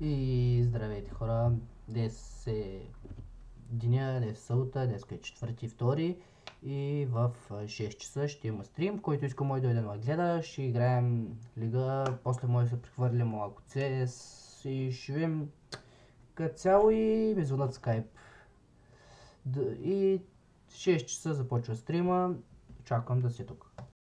И здравейте хора, днес е деня, днес е сълта, днес е четвърти, втори. И в 6 часа ще има стрим, който иска мой дойде да гледа, ще играем лига, после може да се прехвърлим малко CS и ще видим като цяло и ми звънат скайп. И 6 часа започва стрима, чакам да си тук.